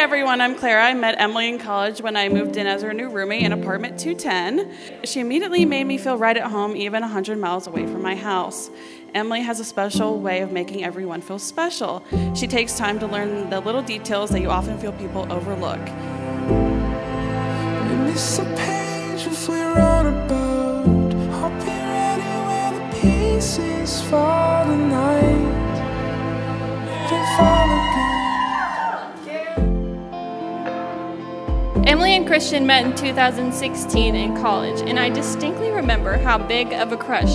everyone, I'm Clara. I met Emily in college when I moved in as her new roommate in apartment 210. She immediately made me feel right at home, even 100 miles away from my house. Emily has a special way of making everyone feel special. She takes time to learn the little details that you often feel people overlook. Emily and Christian met in 2016 in college, and I distinctly remember how big of a crush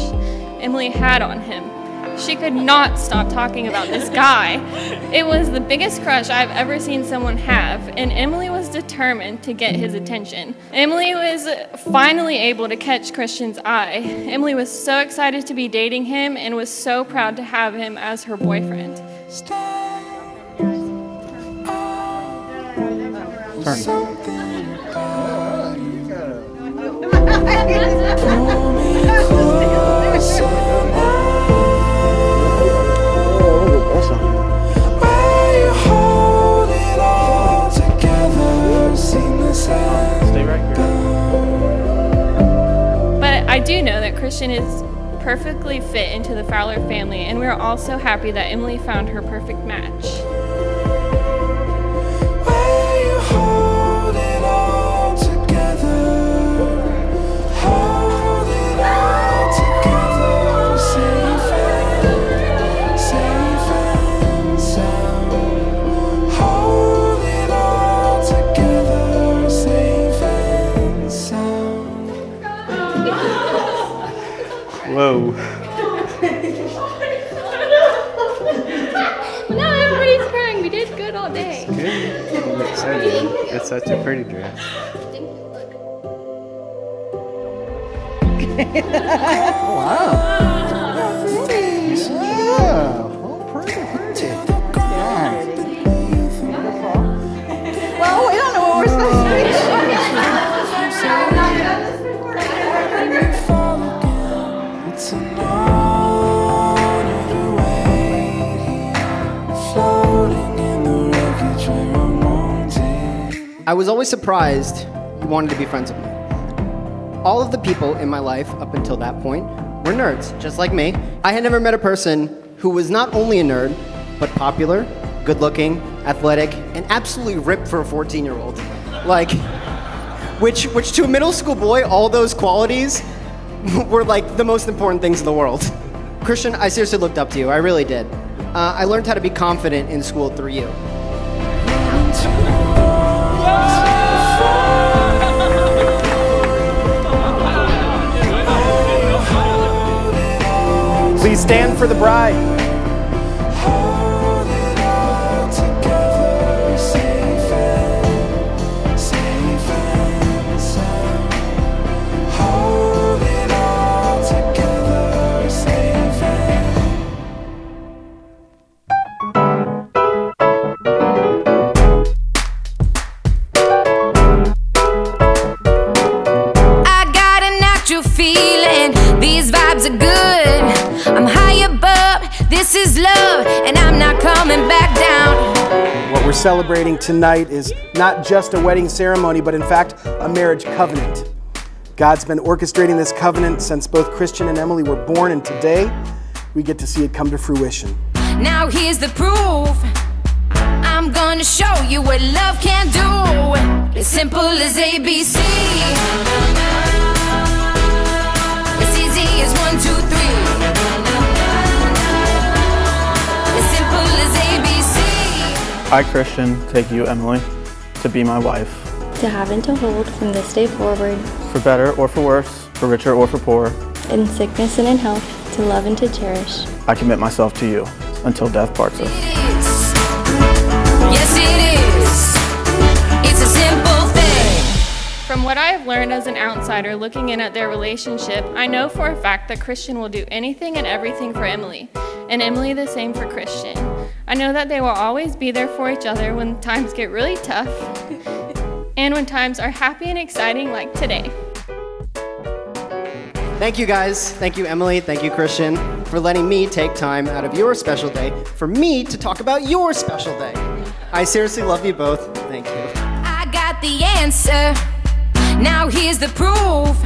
Emily had on him. She could not stop talking about this guy. It was the biggest crush I've ever seen someone have, and Emily was determined to get his attention. Emily was finally able to catch Christian's eye. Emily was so excited to be dating him and was so proud to have him as her boyfriend. Something I do know that Christian is perfectly fit into the Fowler family, and we are all so happy that Emily found her perfect match. Whoa. No, everybody's crying. We did good all day. Good. I'm excited. It's such a pretty dress. Yeah. I was always surprised you wanted to be friends with me. All of the people in my life up until that point were nerds, just like me. I had never met a person who was not only a nerd, but popular, good looking, athletic, and absolutely ripped for a 14 year old. Like, which, which to a middle school boy, all those qualities were like the most important things in the world. Christian, I seriously looked up to you. I really did. Uh, I learned how to be confident in school through you. Stand for the bride. Celebrating tonight is not just a wedding ceremony, but in fact, a marriage covenant. God's been orchestrating this covenant since both Christian and Emily were born, and today we get to see it come to fruition. Now here's the proof. I'm gonna show you what love can do. As simple as ABC. As easy as one, two, three. I, Christian, take you, Emily, to be my wife, to have and to hold from this day forward, for better or for worse, for richer or for poor. in sickness and in health, to love and to cherish. I commit myself to you until death parts us. Yes, it is. It's a simple thing. From what I have learned as an outsider looking in at their relationship, I know for a fact that Christian will do anything and everything for Emily, and Emily the same for Christian. I know that they will always be there for each other when times get really tough and when times are happy and exciting like today. Thank you guys. Thank you, Emily. Thank you, Christian, for letting me take time out of your special day for me to talk about your special day. I seriously love you both. Thank Thank you. I got the answer. Now here's the proof.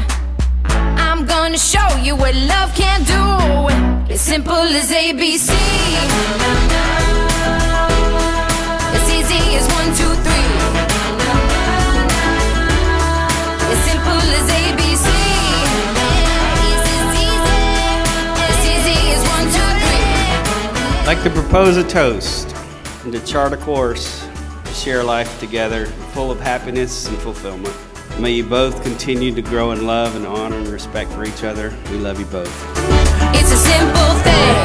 I'm gonna show you what love can do. As simple as ABC. Like to propose a toast and to chart a course to share life together full of happiness and fulfillment. May you both continue to grow in love and honor and respect for each other. We love you both. It's a simple thing.